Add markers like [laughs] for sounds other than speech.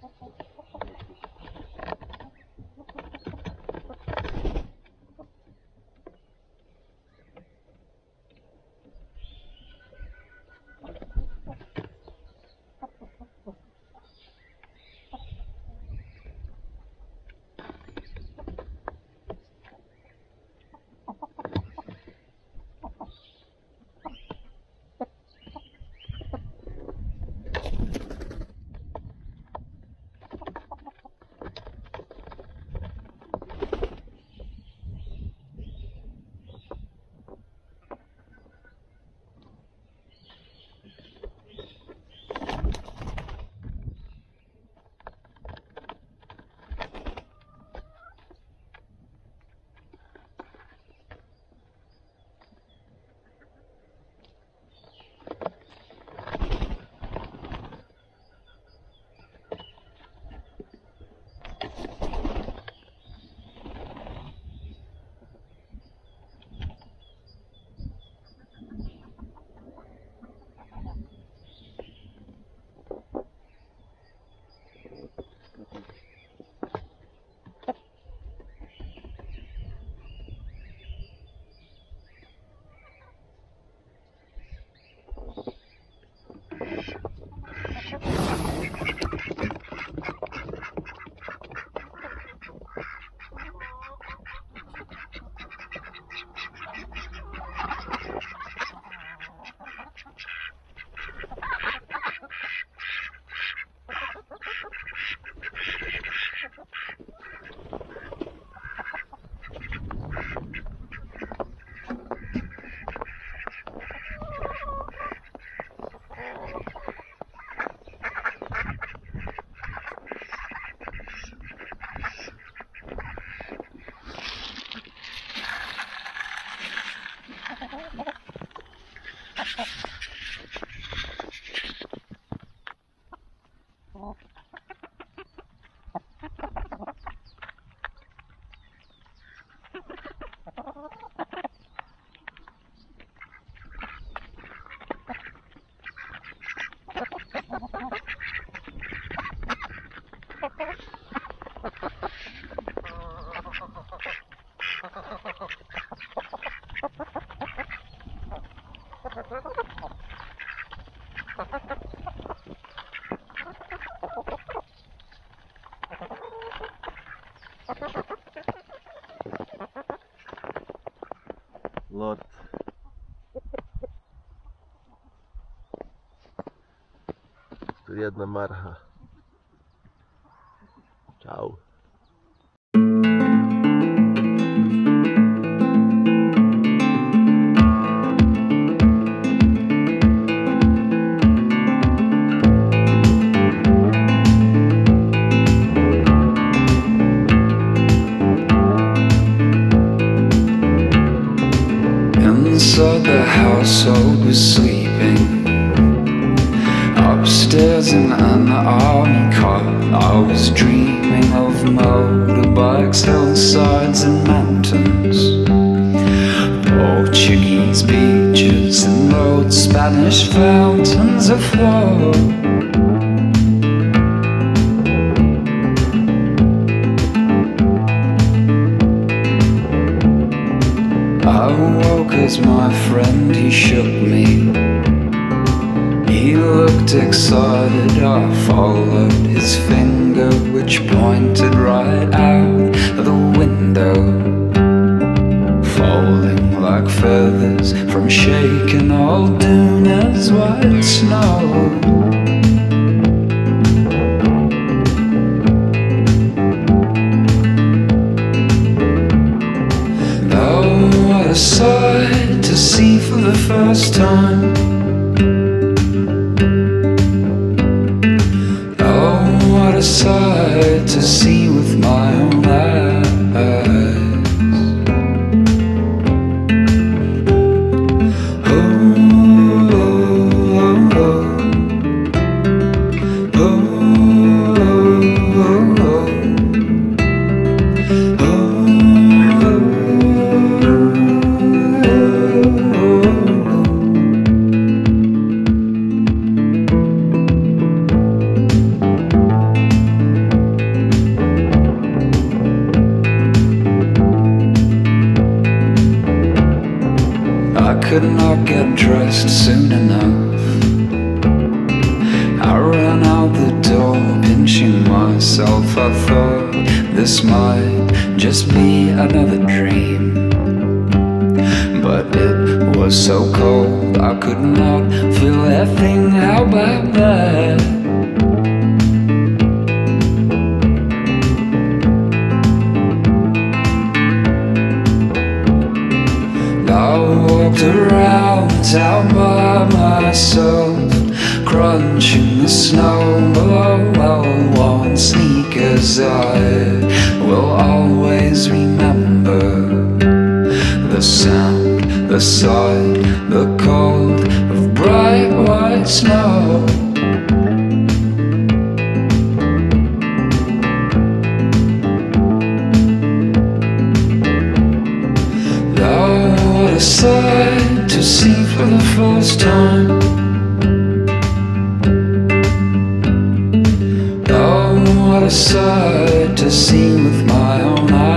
フフフ。Oh. [laughs] Lot. Tu jedna marcha. Ciao. Household was sleeping. Upstairs in an army car, I was dreaming of motorbikes, hillsides, and mountains. Portuguese beaches and old Spanish fountains of I woke as my friend, he shook me. He looked excited, I followed his finger, which pointed the first time. Could not get dressed soon enough. I ran out the door, pinching myself. I thought this might just be another dream. But it was so cold, I could not feel a thing. How about that? I around town by myself, crunching the snow oh, below well-worn sneakers. I will always remember the sound, the sight, the cold of bright white snow. Sight to see for the first time. Oh, what a sight to see with my own eyes.